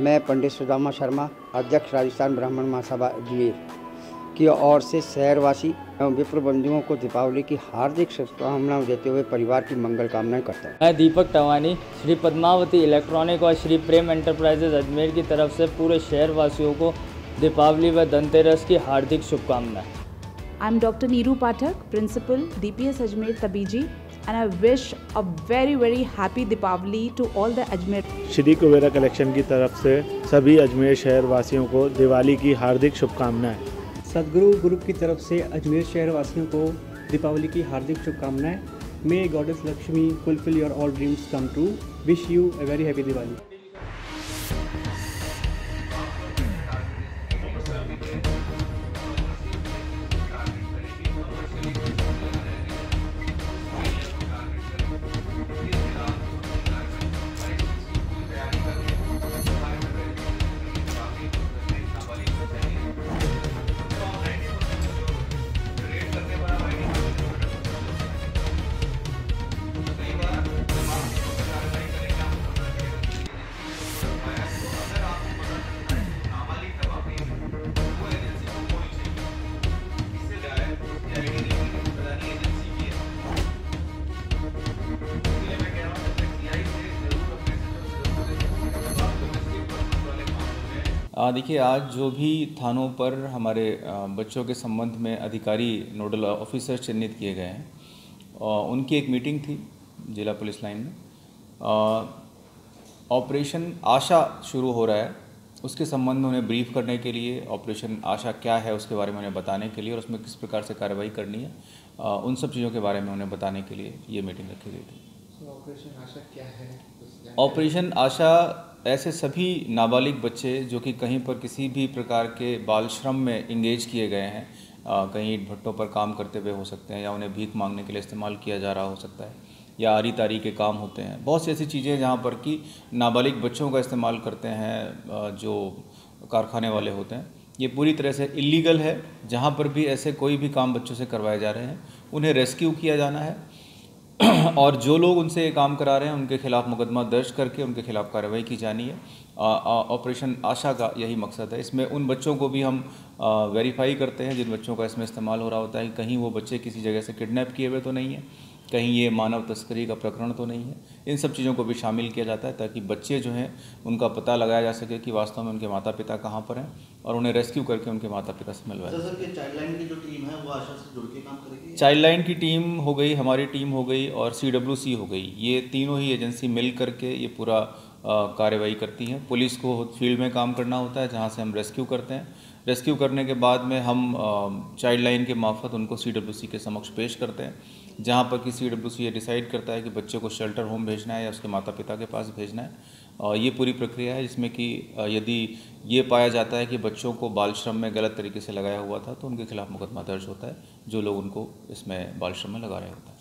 मैं पंडित सुदामा शर्मा अध्यक्ष राजस्थान ब्राह्मण महासभा अजमेर की ओर से शहरवासी एवं विप्र बंधुओं को दीपावली की हार्दिक शुभकामनाएँ देते हुए परिवार की मंगल कामनाएँ करता हूँ मैं दीपक टवानी श्री पद्मावती इलेक्ट्रॉनिक और श्री प्रेम एंटरप्राइजेज अजमेर की तरफ़ से पूरे शहरवासियों को दीपावली व धनतेरस की हार्दिक शुभकामनाएँ I'm Dr. Neeru Pathak, Principal, DPS Ajmer Tabiji, and I wish a very very happy Deepawali to all the Ajmer. Shri Kubera collection की तरफ़ से सभी अजमेर शहर वासियों को दिवाली की हार्दिक शुभकामनाएँ। सदगुरु ग्रुप की तरफ़ से अजमेर शहर वासियों को दीपावली की हार्दिक शुभकामनाएँ। May goddess Lakshmi fulfil your all dreams come true wish you a very happy Diwali देखिए आज जो भी थानों पर हमारे बच्चों के संबंध में अधिकारी नोडल ऑफिसर चिन्हित किए गए हैं उनकी एक मीटिंग थी जिला पुलिस लाइन में। ऑपरेशन आशा शुरू हो रहा है उसके संबंध में उन्हें ब्रीफ करने के लिए ऑपरेशन आशा क्या है उसके बारे में उन्हें बताने के लिए और उसमें किस प्रकार से कार्रवाई करनी है आ, उन सब चीज़ों के बारे में उन्हें बताने के लिए ये मीटिंग रखी गई थी। ऑपरेशन आशा क्या है? ऑपरेशन आशा ऐसे सभी नाबालिग बच्चे जो कि कहीं पर किसी भी प्रकार के बाल श्रम में इंगेज किए गए हैं कहीं ईंट भट्टों पर काम करते हुए हो सकते हैं या उन्हें भीख मांगने के लिए इस्तेमाल किया जा रहा हो सकता है या आरी तारी के काम होते हैं। बहुत सी ऐसी चीज़ें जहाँ पर कि नाबालिग बच्चों का इस्तेमाल करते हैं जो कारखाने वाले होते हैं। ये पूरी तरह से इलीगल है। जहाँ पर भी ऐसे कोई भी काम बच्चों से करवाए जा रहे हैं, उन्हें रेस्क्यू किया जाना है। और जो लोग उनसे ये काम करा रहे हैं, उनके खिलाफ मुकदमा दर्ज करके उनके खिलाफ कार्रवाई की जानी है। ऑपरेशन आशा का यही मकसद है। इसमें उन बच्चों को भी हम वेरीफाई करते हैं, जिन बच्चों का इसमें इस्तेमाल हो रहा होता है कहीं वो बच्चे किसी जगह से किडनैप किए हुए तो नहीं हैं। कहीं ये मानव तस्करी का प्रकरण तो नहीं है। इन सब चीज़ों को भी शामिल किया जाता है ताकि बच्चे जो हैं उनका पता लगाया जा सके कि वास्तव में उनके माता पिता कहाँ पर हैं और उन्हें रेस्क्यू करके उनके माता पिता से मिलवाया चाइल्ड लाइन की जो टीम है वो आशा से जुड़ के काम करेगी? चाइल्ड लाइन की टीम हो गई हमारी टीम हो गई और सी डब्ल्यू सी हो गई। ये तीनों ही एजेंसी मिल करके ये पूरा कार्रवाई करती हैं। पुलिस को फ़ील्ड में काम करना होता है जहाँ से हम रेस्क्यू करते हैं। रेस्क्यू करने के बाद में हम चाइल्ड लाइन के मार्फत उनको सीडब्ल्यूसी के समक्ष पेश करते हैं। जहाँ पर कि सी डब्ल्यू सी ये डिसाइड करता है कि बच्चे को शेल्टर होम भेजना है या उसके माता पिता के पास भेजना है। और ये पूरी प्रक्रिया है जिसमें कि यदि ये पाया जाता है कि बच्चों को बाल श्रम में गलत तरीके से लगाया हुआ था तो उनके खिलाफ मुकदमा दर्ज होता है, जो लोग उनको इसमें बाल श्रम में लगा रहे होते हैं।